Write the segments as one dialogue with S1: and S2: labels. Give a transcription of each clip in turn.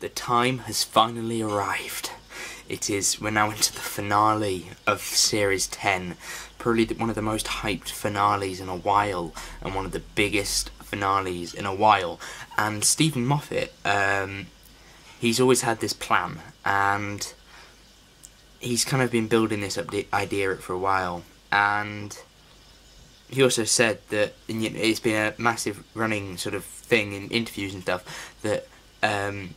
S1: the time has finally arrived. It is, we're now into the finale of Series 10. Probably one of the most hyped finales in a while, and one of the biggest finales in a while. And Steven Moffat, um, he's always had this plan, and he's kind of been building this idea for a while. And he also said that it's been a massive running sort of thing in interviews and stuff that um,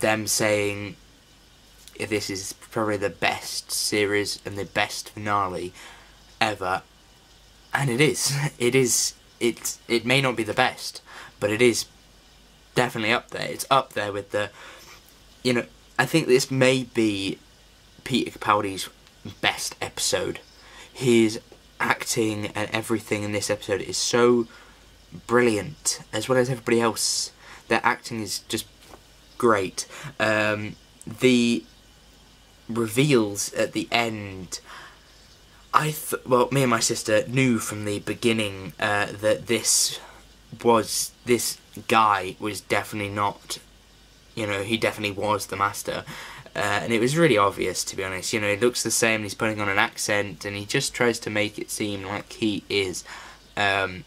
S1: them saying this is probably the best series and the best finale ever, and it is. It is. It it may not be the best, but it is definitely up there. It's up there with the, you know, I think this may be Peter Capaldi's best episode. His acting and everything in this episode is so brilliant, as well as everybody else. Their acting is just great. Um, the reveals at the end. I th- well, me and my sister knew from the beginning uh, that this was this guy was definitely not, you know, he definitely was the master, uh, and it was really obvious to be honest. You know, he looks the same, he's putting on an accent, and he just tries to make it seem like he is um,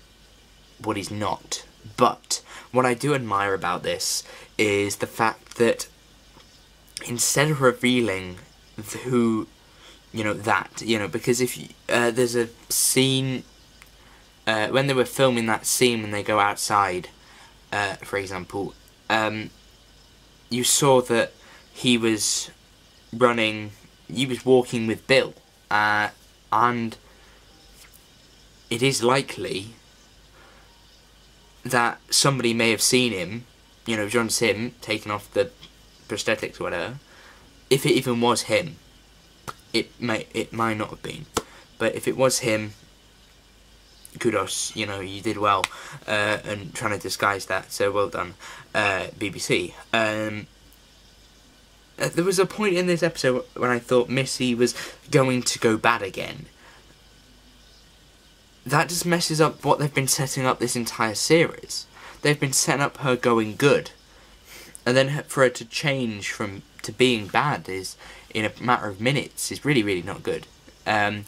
S1: what he's not. But what I do admire about this is the fact that instead of revealing who, you know, that, you know, because if you, uh, there's a scene, uh, when they were filming that scene when they go outside, uh, for example, um, you saw that he was running, he was walking with Bill, uh, and it is likely that somebody may have seen him, you know, John Simm taking off the prosthetics or whatever, if it even was him, it may it might not have been, but if it was him, kudos, you know, you did well, uh, and trying to disguise that, so well done, uh, BBC. Um, uh, there was a point in this episode when I thought Missy was going to go bad again. That just messes up what they've been setting up this entire series. They've been setting up her going good. And then for her to change from to being bad is in a matter of minutes is really really not good. Um,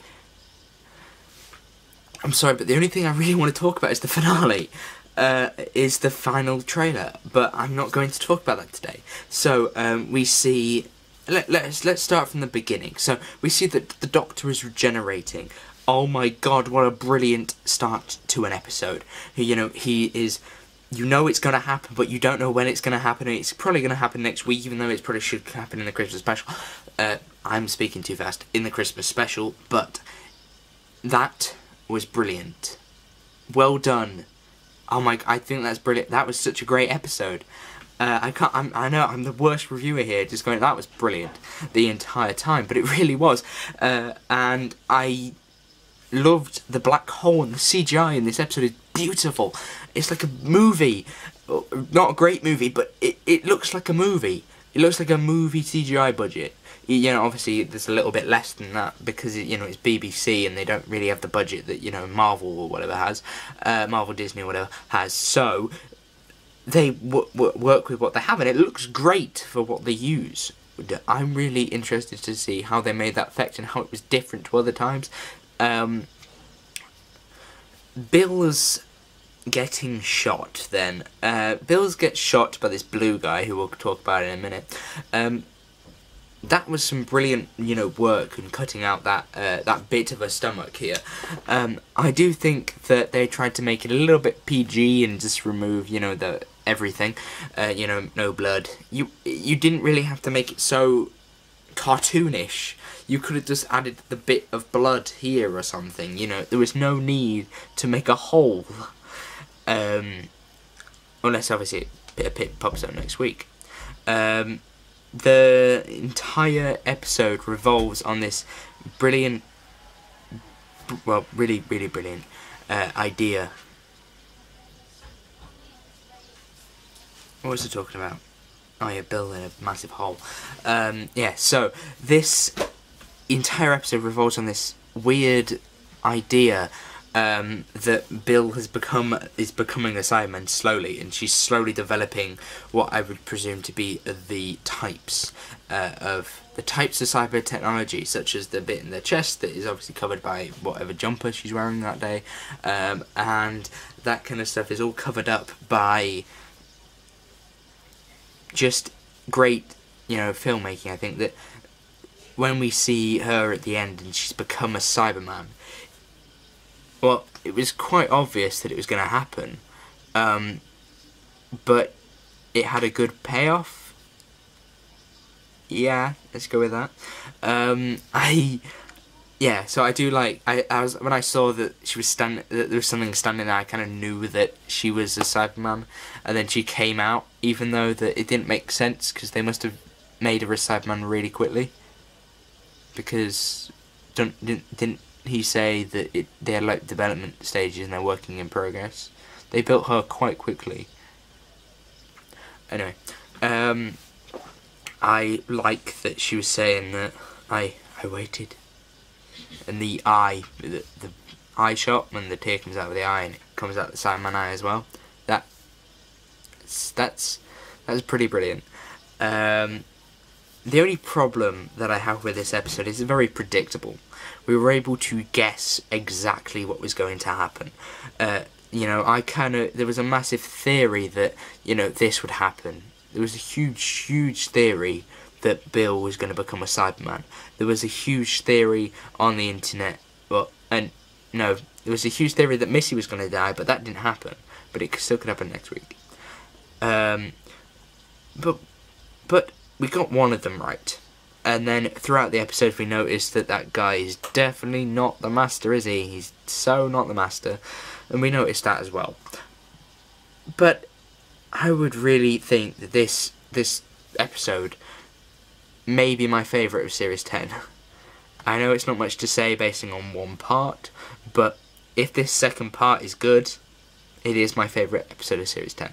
S1: I'm sorry, but the only thing I really want to talk about is the finale. Uh, is the final trailer, but I'm not going to talk about that today. So um, we see. Let, let's let's start from the beginning. So we see that the Doctor is regenerating. Oh my God! What a brilliant start to an episode. You know he is you know it's going to happen, but you don't know when it's going to happen. It's probably going to happen next week, even though it probably should happen in the Christmas special. Uh, I'm speaking too fast. In the Christmas special, but that was brilliant. Well done. Oh my! I think that's brilliant. That was such a great episode. Uh, I can't. I'm, i know I'm the worst reviewer here. Just going. That was brilliant the entire time, but it really was. Uh, and I loved the black hole and the CGI in this episode is beautiful. It's like a movie. Not a great movie, but it, it looks like a movie. It looks like a movie CGI budget. You know, obviously there's a little bit less than that because you know it's BBC and they don't really have the budget that you know Marvel or whatever has, uh, Marvel Disney or whatever has. So they work with what they have, and it looks great for what they use. I'm really interested to see how they made that effect and how it was different to other times. Um, Bill's getting shot then. Uh, Bill's gets shot by this blue guy who we'll talk about in a minute. Um, that was some brilliant, you know, work and cutting out that uh, that bit of a stomach here. Um, I do think that they tried to make it a little bit PG and just remove, you know, the everything. Uh, you know, no blood. You you didn't really have to make it so cartoonish. You could have just added the bit of blood here or something. You know, there was no need to make a hole. Um, unless obviously a pit pops up next week. Um, the entire episode revolves on this brilliant, well, really, really brilliant uh, idea. What was I talking about? Oh yeah, building a massive hole. Um, yeah, so this entire episode revolves on this weird idea um, that Bill has become is becoming a Cyberman slowly, and she's slowly developing what I would presume to be the types uh, of the types of cyber technology, such as the bit in the chest that is obviously covered by whatever jumper she's wearing that day, um, and that kind of stuff is all covered up by just great, you know, filmmaking. I think that when we see her at the end and she's become a Cyberman, well, it was quite obvious that it was going to happen, um, but it had a good payoff. Yeah, let's go with that. Um, I, yeah, so I do like I, I was when I saw that she was standing that there was something standing there. I kind of knew that she was a Cyberman, and then she came out, even though that it didn't make sense because they must have made her a Cyberman really quickly. Because don't didn't didn't he say that it they're like development stages and they're working in progress. They built her quite quickly. Anyway, um, I like that she was saying that I I waited, and the eye the the eye shot when the tear comes out of the eye and it comes out the side of my eye as well. That that's that's pretty brilliant. Um, the only problem that I have with this episode is very predictable we were able to guess exactly what was going to happen. Uh, you know, I kind of there was a massive theory that you know this would happen. There was a huge, huge theory that Bill was going to become a Cyberman. There was a huge theory on the internet, but and no, there was a huge theory that Missy was going to die, but that didn't happen. But it still could happen next week. Um, but but we got one of them right. And then throughout the episode, we noticed that that guy is definitely not the master, is he? He's so not the master. And we noticed that as well. But I would really think that this this episode may be my favourite of Series 10. I know it's not much to say basing on one part, but if this second part is good, it is my favourite episode of Series 10.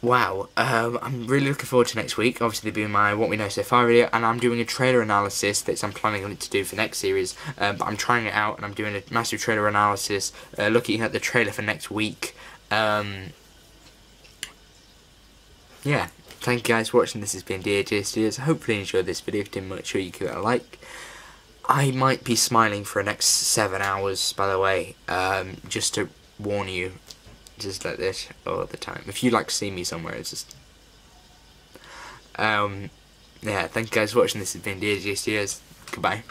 S1: Wow, um, I'm really looking forward to next week. Obviously, being my What We Know So Far video, and I'm doing a trailer analysis that I'm planning on it to do for next series. Um, but I'm trying it out, and I'm doing a massive trailer analysis, uh, looking at the trailer for next week. Um, yeah, thank you guys for watching. This has been DAJ Studios. Hopefully, you enjoyed this video. If you did, make sure you give it a like. I might be smiling for the next seven hours, by the way, um, just to warn you just like this all the time. If you like to see me somewhere, it's just um yeah. Thank you guys for watching. This has been Studios. Goodbye.